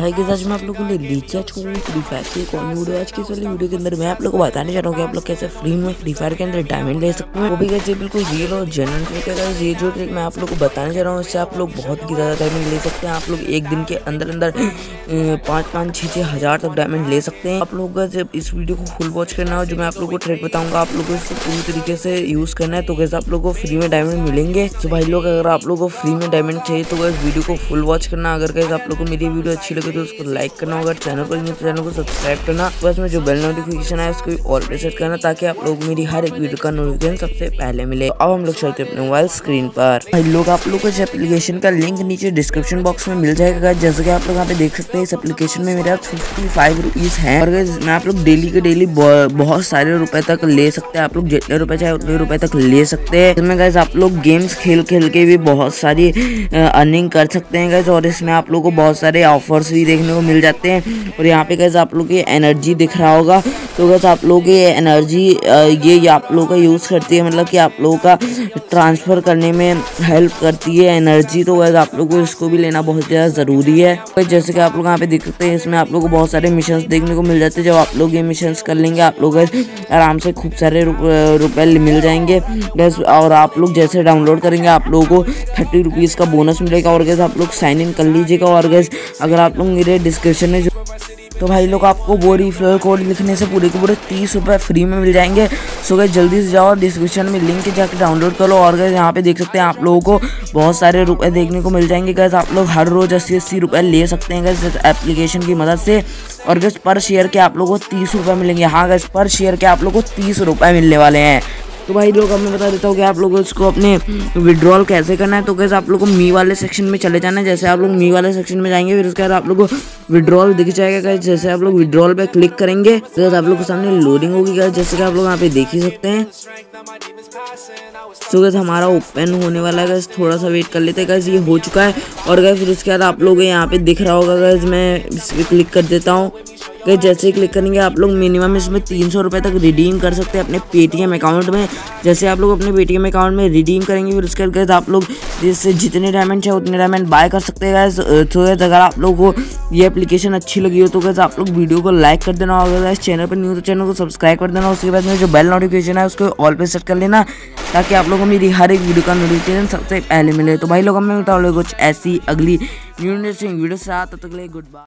हाय के आज मैं आप लोगों को लीजिए छोड़ू फ्री फायर की कौन वीडियो आज की वाली वीडियो के अंदर मैं आप लोगों को बताने जा रहा हूँ कि आप लोग कैसे फ्री में फ्री फायर के अंदर डायमंड ले सकते हैं। वो भी कैसे बिल्कुल रियल और जेनवन ट्रिक है ये जो ट्रिक मैं आप लोग को बताने जा रहा हूँ, इससे आप लोग बहुत ही ज़्यादा डायमंड ले सकते हैं। आप लोग एक दिन के अंदर अंदर पाँच पाँच छः छः हज़ार तक डायमंड ले सकते हैं। आप लोग का जब इस वीडियो को फुल वॉच करना हो जो मैं आप लोग को ट्रिक बताऊँगा, आप लोग को इसे पूरी तरीके से यूज़ करना है तो कैसे आप लोग को फ्री में डायमंड मिलेंगे। तो भाई लोग, अगर आप लोग को फ्री में डायमंड चाहिए तो इस वीडियो को फुल वॉच करना। अगर कैसे आप लोग को मेरी वीडियो अच्छी लगे तो उसको लाइक करना होगा चैनल पर तो चैनल को सब्सक्राइब करना। बस में जो बेल नोटिफिकेशन है उसको ऑल पे सेट करना ताकि आप लोग मेरी हर एक वीडियो का नोटिफिकेशन सबसे पहले मिले। अब हम लोग चलते अपने मोबाइल स्क्रीन पर। लोग, आप लोग को इस एप्लीकेशन का लिंक नीचे डिस्क्रिप्शन बॉक्स में मिल जाएगा जैसे कि आप लोग यहाँ पे देख सकते हैं, इस एप्लीकेशन में मेरे फिफ्टी फाइव रुपीज़ है। और आप लोग डेली के डेली बहुत सारे रुपए तक ले सकते हैं। आप लोग जितने रुपए चाहे उतने रुपए तक ले सकते हैं। इसमें गैस आप लोग गेम्स खेल खेल के भी बहुत सारी अर्निंग कर सकते हैं गैस और इसमें आप लोग को बहुत सारे ऑफर्स भी देखने को मिल जाते हैं। और यहाँ पे कैसे आप लोग की एनर्जी दिख रहा होगा। तो कैसे आप लोग की एनर्जी ये, ये आप लोग का यूज़ करती है। मतलब कि आप लोगों का ट्रांसफ़र करने में हेल्प करती है एनर्जी तो वैसे आप लोग को इसको भी लेना बहुत ज़्यादा ज़रूरी है। तो जैसे कि आप लोग यहाँ पे देख सकते हैं इसमें आप लोग को बहुत सारे मिशन देखने को मिल जाते हैं। जब आप लोग ये मिशन कर लेंगे आप लोग आराम से खूब सारे रुपए मिल जाएँगे। गैस और आप लोग जैसे डाउनलोड करेंगे आप लोगों को थर्टी रुपीज़ का बोनस मिलेगा। और गैस आप लोग साइन इन कर लीजिएगा। और गैस अगर आप लोग मेरे डिस्क्रिप्शन में तो भाई लोग, आपको वो रिफरल कोड लिखने से पूरे के पूरे तीस रुपये फ्री में मिल जाएँगे। सो गए जल्दी से जाओ और डिस्क्रिप्शन में लिंक जाकर डाउनलोड करो। और गए यहाँ पे देख सकते हैं आप लोगों को बहुत सारे रुपए देखने को मिल जाएँगे। गैस आप लोग हर रोज़ अस्सी अस्सी रुपये ले सकते हैं गैस एप्लीकेशन की मदद से। और गैस पर शेयर के आप लोग को तीस मिलेंगे। हाँ गैस पर शेयर के आप लोग को तीस मिलने वाले हैं। तो भाई लोग, अब मैं बता देता हूँ कि आप लोगों इसको अपने विड्रॉल कैसे करना है। तो कैसे आप लोग को मी वाले सेक्शन में चले जाना है। जैसे आप लोग मी वाले सेक्शन में जाएँगे, फिर उसके बाद आप लोग को विड्रॉल दिख जाएगा गाइज़ जैसे आप लोग विड्रॉल पे क्लिक करेंगे तो आप लोग के सामने लोडिंग होगी जैसे कि आप लोग यहाँ पे देख ही सकते हैं। तो गैस हमारा ओपन होने वाला है थोड़ा सा वेट कर लेते हैं गैस ये हो चुका है। और गैस फिर उसके बाद आप लोग यहाँ पे दिख रहा होगा गैस मैं इस पर क्लिक कर देता हूँ। गए जैसे ही क्लिक करेंगे आप लोग मिनिमम इसमें तीन सौ रुपये तक रिडीम कर सकते हैं अपने पेटीएम अकाउंट में। जैसे आप लोग अपने पेटीएम अकाउंट में रिडीम करेंगे, फिर उसके बाद आप लोग जिससे जितने डायमंड चाहे उतने डायमंड बाय कर सकते हैं तो गैस अगर आप लोग को ये एप्लीकेशन अच्छी लगी हो तो गैस आप लोग वीडियो को लाइक कर देना और गैस चैनल पर न्यू तो चैनल को सब्सक्राइब कर देना। उसके बाद में जो बेल नोटिफिकेशन है, उसको ऑल पे सेट कर लेना, ताकि आप लोगों को मेरी हर एक वीडियो का नोटिफिकेशन सबसे पहले मिले। तो भाई लोग हमें बताओ कुछ ऐसी अगली न्यू इंटरेस्टिंग वीडियो से आता तक गुड बाय